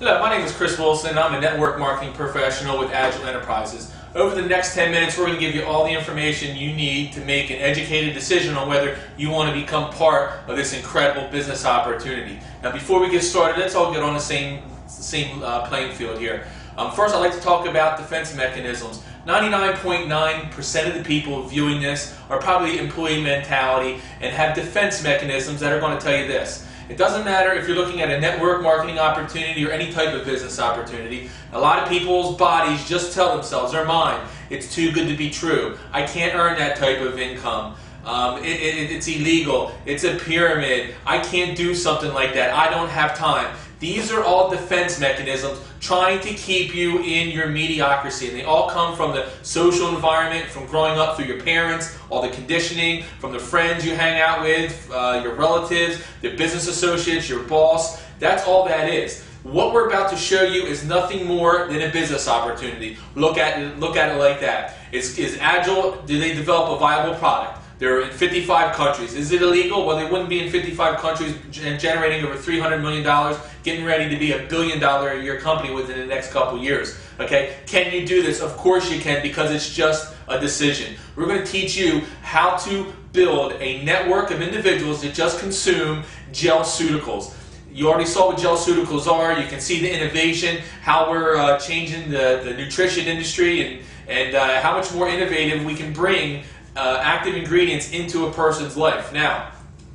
Hello, my name is Chris Wilson. I'm a network marketing professional with Agile Enterprises. Over the next 10 minutes, we're going to give you all the information you need to make an educated decision on whether you want to become part of this incredible business opportunity. Now, before we get started, let's all get on the same, same uh, playing field here. Um, first, I'd like to talk about defense mechanisms. 99.9% of the people viewing this are probably employee mentality and have defense mechanisms that are going to tell you this. It doesn't matter if you're looking at a network marketing opportunity or any type of business opportunity. A lot of people's bodies just tell themselves, their mind, it's too good to be true. I can't earn that type of income. Um, it, it, it's illegal. It's a pyramid. I can't do something like that. I don't have time. These are all defense mechanisms trying to keep you in your mediocrity. And they all come from the social environment, from growing up through your parents, all the conditioning, from the friends you hang out with, uh, your relatives, the business associates, your boss. That's all that is. What we're about to show you is nothing more than a business opportunity. Look at it, look at it like that. Is, is Agel, do they develop a viable product? They're in 55 countries. Is it illegal? Well, they wouldn't be in 55 countries and generating over $300 million, getting ready to be a billion dollar a year company within the next couple years. Okay? Can you do this? Of course you can because it's just a decision. We're going to teach you how to build a network of individuals that just consume gel-ceuticals. You already saw what gel-ceuticals are. You can see the innovation, how we're uh, changing the, the nutrition industry, and, and uh, how much more innovative we can bring uh, active ingredients into a person's life. Now,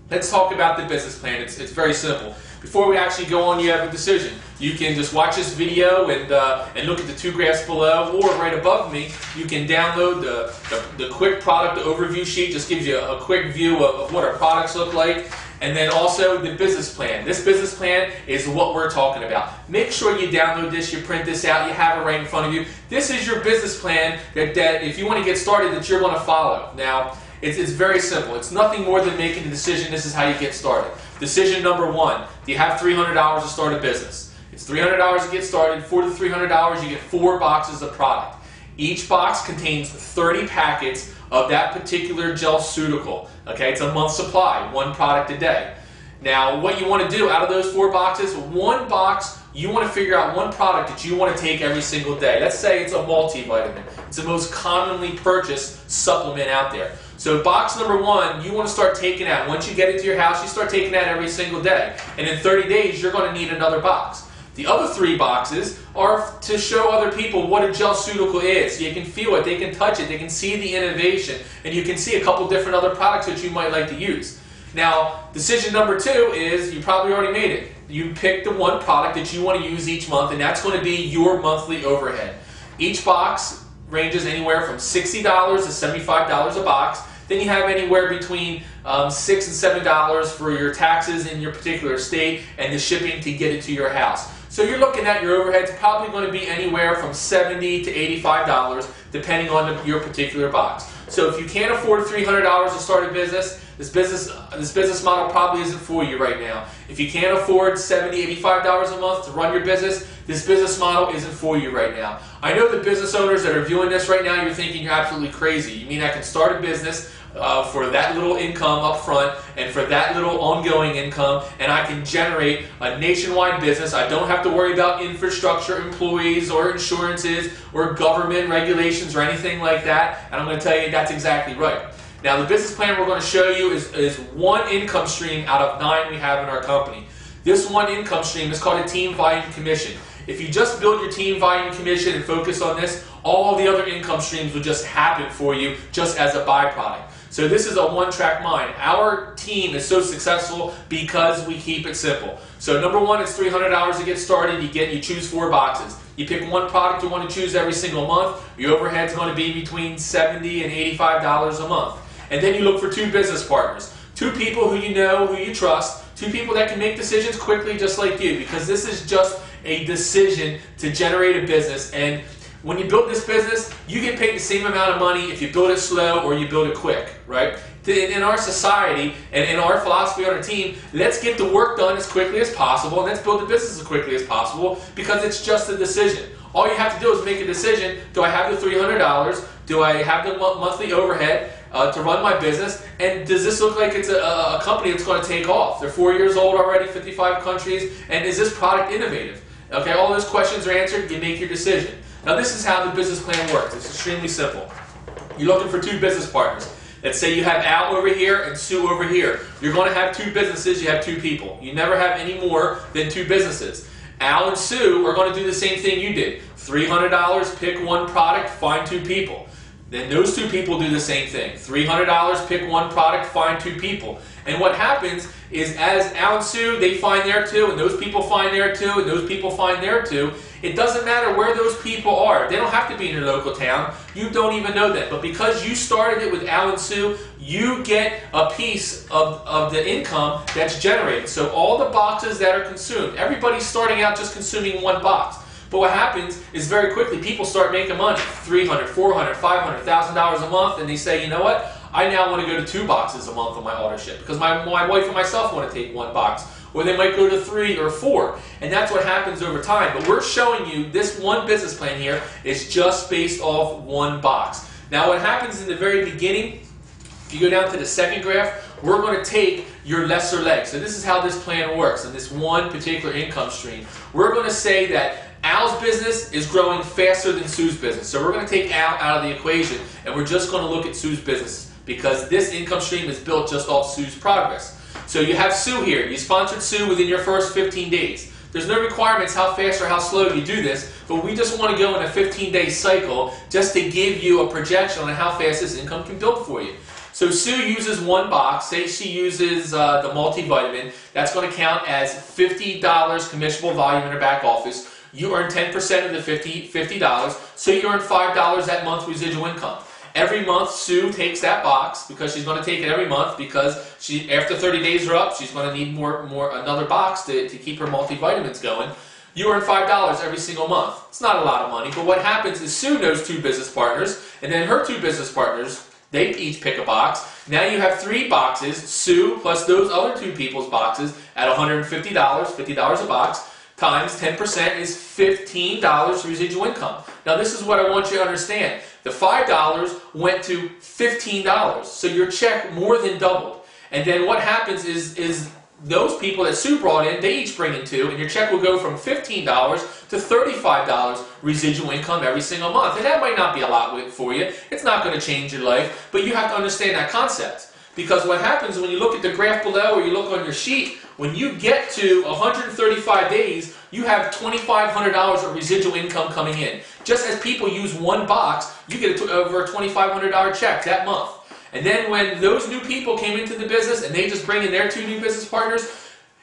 let's talk about the business plan. It's, it's very simple. Before we actually go on, you have a decision. You can just watch this video and, uh, and look at the two graphs below, or right above me, you can download the, the, the quick product overview sheet. Just gives you a, quick view of, of what our products look like. And then also the business plan. This business plan is what we're talking about. Make sure you download this, you print this out, you have it right in front of you. This is your business plan that, that if you want to get started, that you're going to follow. Now, it's, it's very simple. It's nothing more than making a decision. This is how you get started. Decision number one, do you have $300 to start a business? It's $300 to get started. For the $300, you get four boxes of product. Each box contains 30 packets of that particular gel-ceutical. Okay, it's a month supply, one product a day. Now, what you want to do out of those four boxes, one box, you want to figure out one product that you want to take every single day. Let's say it's a multivitamin. It's the most commonly purchased supplement out there. So box number one, you want to start taking out. Once you get into your house, you start taking that every single day. And in 30 days, you're going to need another box. The other three boxes are to show other people what a gel-ceutical is. You can feel it, they can touch it, they can see the innovation, and you can see a couple different other products that you might like to use. Now, decision number two is you probably already made it. You pick the one product that you want to use each month, and that's going to be your monthly overhead. Each box ranges anywhere from $60 to $75 a box. Then you have anywhere between um, six and seven dollars for your taxes in your particular state and the shipping to get it to your house. So you're looking at your overheads probably going to be anywhere from 70 to $85 depending on the, your particular box. So if you can't afford $300 to start a business, this business this business model probably isn't for you right now. If you can't afford $70, $85 a month to run your business, this business model isn't for you right now. I know the business owners that are viewing this right now, you're thinking you're absolutely crazy. You mean I can start a business uh, for that little income up front and for that little ongoing income, and I can generate a nationwide business. I don't have to worry about infrastructure, employees, or insurances, or government regulations, or anything like that. And I'm going to tell you that's exactly right. Now, the business plan we're going to show you is, is one income stream out of nine we have in our company. This one income stream is called a team volume commission. If you just build your team volume commission and focus on this, all the other income streams will just happen for you just as a byproduct. So this is a one-track mind. Our team is so successful because we keep it simple. So number one, it's $300 to get started. You get, you choose four boxes. You pick one product you want to choose every single month. Your overhead is going to be between 70 and $85 a month. And then you look for two business partners. Two people who you know, who you trust. Two people that can make decisions quickly just like you because this is just a decision to generate a business and when you build this business, you get paid the same amount of money if you build it slow or you build it quick, right? In our society and in our philosophy on our team, let's get the work done as quickly as possible and let's build the business as quickly as possible because it's just a decision. All you have to do is make a decision. Do I have the $300? Do I have the monthly overhead uh, to run my business? And does this look like it's a, a company that's going to take off? They're four years old already, 55 countries, and is this product innovative? Okay, all those questions are answered, you make your decision. Now this is how the business plan works. It's extremely simple. You're looking for two business partners. Let's say you have Al over here and Sue over here. You're going to have two businesses, you have two people. You never have any more than two businesses. Al and Sue are going to do the same thing you did. $300, pick one product, find two people. Then those two people do the same thing. $300, pick one product, find two people. And what happens is as Sue, they find their two, and those people find their two, and those people find their two. It doesn't matter where those people are. They don't have to be in your local town. You don't even know them. But because you started it with Al and Sue, you get a piece of, of the income that's generated. So all the boxes that are consumed, everybody's starting out just consuming one box. But what happens is very quickly people start making money, $300, $400, $500, $1,000 a month, and they say, you know what? I now want to go to two boxes a month on my auto ship because my, my wife and myself want to take one box. Or they might go to three or four. And that's what happens over time. But we're showing you this one business plan here is just based off one box. Now what happens in the very beginning, if you go down to the second graph, we're going to take your lesser leg. So this is how this plan works in this one particular income stream. We're going to say that Al's business is growing faster than Sue's business. So we're going to take Al out of the equation and we're just going to look at Sue's business because this income stream is built just off Sue's progress. So you have Sue here. You sponsored Sue within your first 15 days. There's no requirements how fast or how slow you do this, but we just want to go in a 15-day cycle just to give you a projection on how fast this income can build for you. So Sue uses one box. Say she uses uh, the multivitamin. That's going to count as $50 commissionable volume in her back office. You earn 10% of the $50, $50, so you earn $5 that month residual income. Every month, Sue takes that box because she's going to take it every month because she, after 30 days are up, she's going to need more, more another box to, to keep her multivitamins going. You earn $5 every single month. It's not a lot of money, but what happens is Sue knows two business partners, and then her two business partners, they each pick a box. Now you have three boxes, Sue plus those other two people's boxes at $150, $50 a box times 10% is $15 residual income. Now this is what I want you to understand. The $5 went to $15, so your check more than doubled. And then what happens is, is those people that Sue brought in, they each bring in two, and your check will go from $15 to $35 residual income every single month. And that might not be a lot for you. It's not going to change your life, but you have to understand that concept. Because what happens when you look at the graph below or you look on your sheet, when you get to 135 days, you have $2,500 of residual income coming in. Just as people use one box, you get over a $2,500 check that month. And then when those new people came into the business and they just bring in their two new business partners,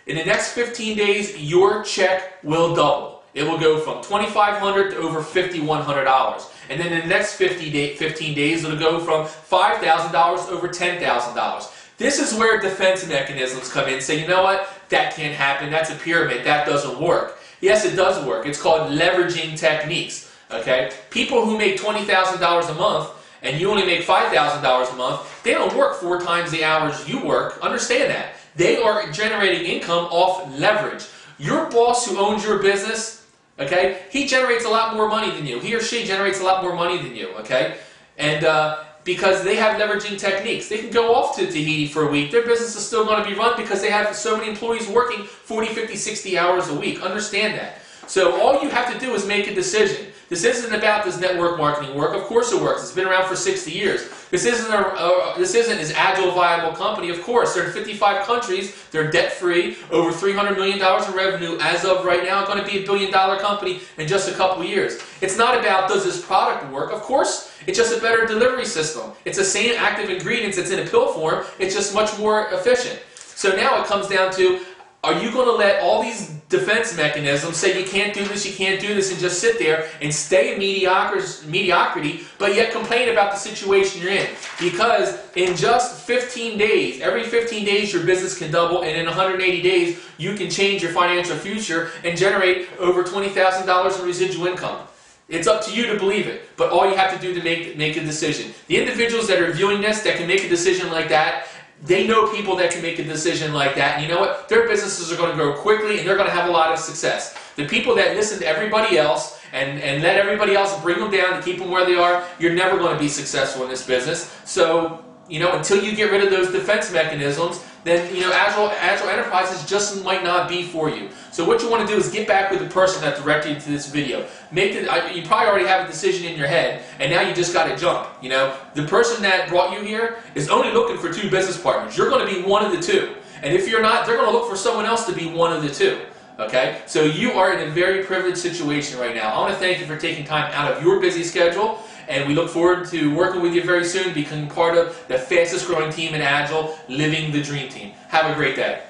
in the next 15 days, your check will double. It will go from 2,500 to over $5,100. And then in the next 50 day, 15 days, it'll go from $5,000 over $10,000. This is where defense mechanisms come in. Say, you know what? That can't happen. That's a pyramid. That doesn't work. Yes, it does work. It's called leveraging techniques. Okay? People who make $20,000 a month and you only make $5,000 a month, they don't work four times the hours you work. Understand that. They are generating income off leverage. Your boss who owns your business, okay, he generates a lot more money than you. He or she generates a lot more money than you, okay? And uh, because they have leveraging techniques. They can go off to Tahiti for a week. Their business is still going to be run because they have so many employees working 40, 50, 60 hours a week. Understand that. So all you have to do is make a decision. This isn't about this network marketing work. Of course it works. It's been around for 60 years. This isn't a, this isn't an Agel, viable company. Of course, they're in 55 countries. They're debt-free, over 300 million dollars in revenue as of right now. Going to be a billion-dollar company in just a couple years. It's not about does this product work. Of course, it's just a better delivery system. It's the same active ingredients. It's in a pill form. It's just much more efficient. So now it comes down to are you going to let all these defense mechanisms say you can't do this, you can't do this, and just sit there and stay in mediocrity, but yet complain about the situation you're in? Because in just 15 days, every 15 days your business can double, and in 180 days you can change your financial future and generate over $20,000 in residual income. It's up to you to believe it, but all you have to do to make, make a decision. The individuals that are viewing this that can make a decision like that they know people that can make a decision like that. And you know what? Their businesses are going to grow quickly and they're going to have a lot of success. The people that listen to everybody else and, and let everybody else bring them down to keep them where they are, you're never going to be successful in this business. So, you know, until you get rid of those defense mechanisms, then you know Agel Agel Enterprises just might not be for you. So what you want to do is get back with the person that directed you to this video. Make it. You probably already have a decision in your head, and now you just got to jump. You know, the person that brought you here is only looking for two business partners. You're going to be one of the two, and if you're not, they're going to look for someone else to be one of the two. Okay, so you are in a very privileged situation right now. I want to thank you for taking time out of your busy schedule and we look forward to working with you very soon, becoming part of the fastest growing team in Agel, living the dream team. Have a great day.